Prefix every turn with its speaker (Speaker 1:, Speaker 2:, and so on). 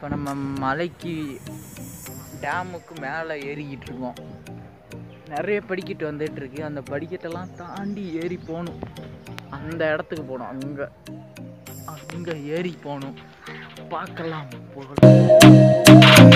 Speaker 1: இப்போ நம்ம மலைக்கு டேமுக்கு மேலே ஏறிக்கிட்டு இருக்கோம் நிறைய படிக்கட்டு வந்துட்டு இருக்கு அந்த படிக்கட்டெல்லாம் தாண்டி ஏறி போகணும். அந்த இடத்துக்கு போகணும். அங்கே அங்கே ஏறி போகணும். பார்க்கலாம். போகலாம்